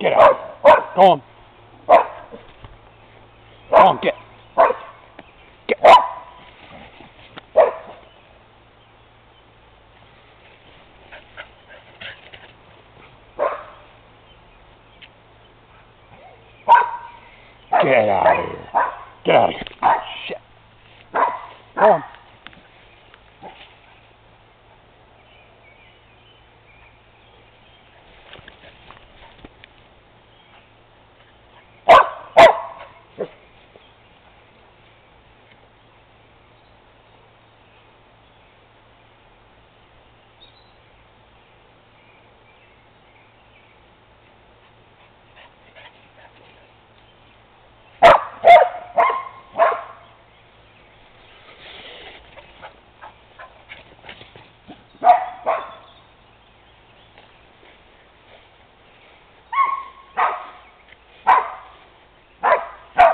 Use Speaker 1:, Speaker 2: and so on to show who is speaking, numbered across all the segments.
Speaker 1: Get out. Go on. Go on, get. Get. Get out of here. Get out of here. Shit. Go on.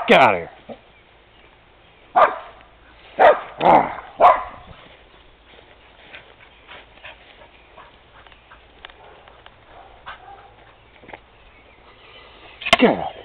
Speaker 1: fuck out of here. Get out.